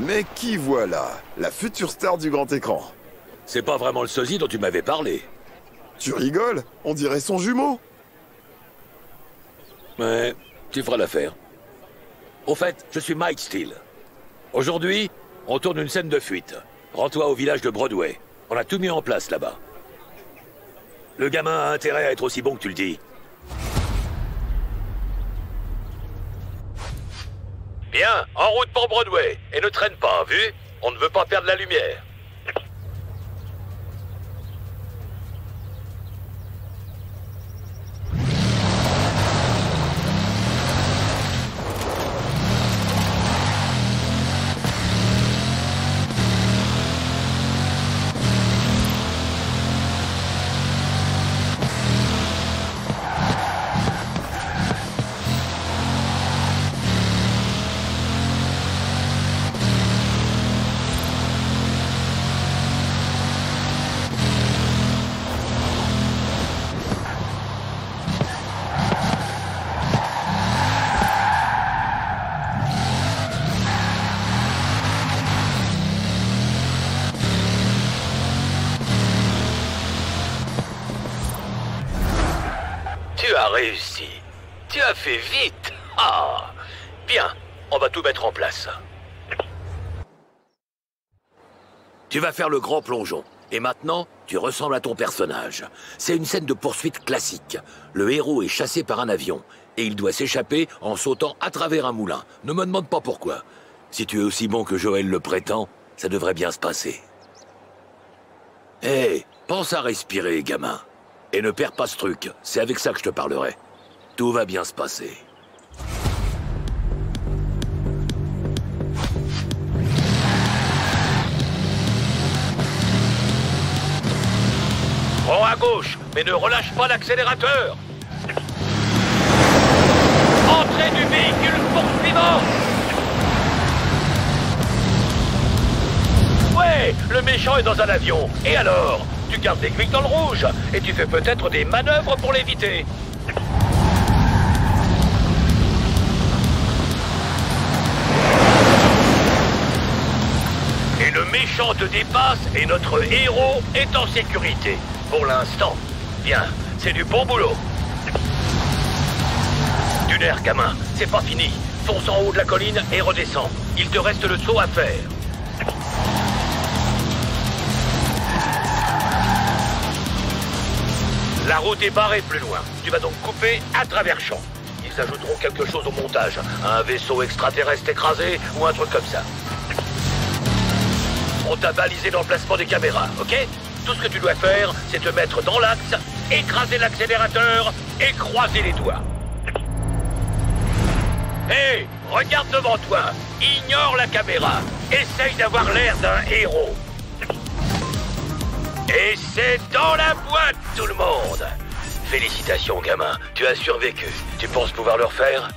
Mais qui voilà La future star du grand écran? C'est pas vraiment le sosie dont tu m'avais parlé. Tu rigoles? On dirait son jumeau. Mais tu feras l'affaire. Au fait, je suis Mike Steele. Aujourd'hui, on tourne une scène de fuite. Rends-toi au village de Broadway. On a tout mis en place là-bas. Le gamin a intérêt à être aussi bon que tu le dis. Bien, en route pour Broadway. Et ne traîne pas, vu? On ne veut pas perdre la lumière. As réussi. Tu as fait vite. Ah Bien, on va tout mettre en place. Tu vas faire le grand plongeon. Et maintenant, tu ressembles à ton personnage. C'est une scène de poursuite classique. Le héros est chassé par un avion. Et il doit s'échapper en sautant à travers un moulin. Ne me demande pas pourquoi. Si tu es aussi bon que Joël le prétend, ça devrait bien se passer. Hé, pense à respirer, gamin. Et ne perds pas ce truc, c'est avec ça que je te parlerai. Tout va bien se passer. Prends à gauche, mais ne relâche pas l'accélérateur. Entrée du véhicule poursuivant Ouais, le méchant est dans un avion. Et alors? Tu gardes des clics dans le rouge et tu fais peut-être des manœuvres pour l'éviter. Et le méchant te dépasse et notre héros est en sécurité. Pour l'instant. Bien, c'est du bon boulot. Du nerf, gamin, c'est pas fini. Fonce en haut de la colline et redescends. Il te reste le saut à faire. Est barrée plus loin. Tu vas donc couper à travers champs. Ils ajouteront quelque chose au montage. Un vaisseau extraterrestre écrasé ou un truc comme ça. On t'a balisé l'emplacement des caméras, ok? Tout ce que tu dois faire, c'est te mettre dans l'axe, écraser l'accélérateur et croiser les doigts. Hé, regarde devant toi. Ignore la caméra. Essaye d'avoir l'air d'un héros. Et c'est dans la boîte, tout le monde Félicitations, gamin. Tu as survécu. Tu penses pouvoir le refaire?